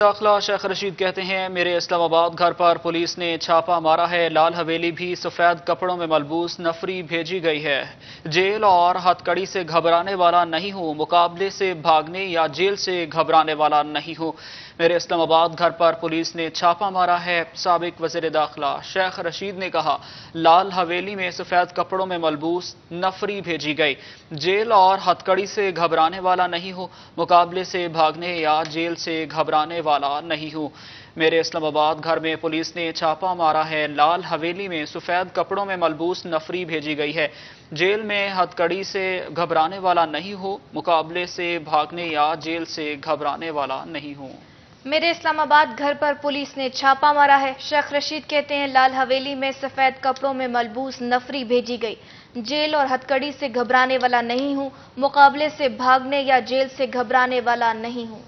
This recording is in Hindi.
दाखिला शेख रशीद कहते हैं, मेरे इस्लामाबाद घर पर पुलिस ने छापा मारा है, लाल हवेली भी सफ़ेद कपड़ों में मलबूस नफरी भेजी गई है। जेल और हथकड़ी से घबराने वाला नहीं हूँ, मुकाबले से भागने या जेल से घबराने वाला नहीं हूँ। मेरे इस्लामाबाद घर पर पुलिस ने छापा मारा है, सबक वज़ीर दाखिला शेख रशीद ने कहा, लाल हवेली में सफ़ेद कपड़ों में मलबूस नफरी भेजी गई। जेल और हथकड़ी से घबराने वाला नहीं हूँ, मुकाबले से भागने या जेल से घबराने वाला नहीं हूँ। मेरे इस्लामाबाद घर में पुलिस ने छापा मारा है। लाल हवेली में सफ़ेद कपड़ों में मलबूस नफरी भेजी गई है। जेल में हथकड़ी से घबराने वाला नहीं हो। मुकाबले से भागने या जेल से घबराने वाला नहीं हूँ। मेरे इस्लामाबाद घर पर पुलिस ने छापा मारा है। शेख रशीद कहते हैं, लाल हवेली में सफ़ेद कपड़ों में मलबूस नफरी भेजी गई। जेल और हथकड़ी से घबराने वाला नहीं हूँ। मुकाबले से भागने या जेल से घबराने वाला नहीं हूँ।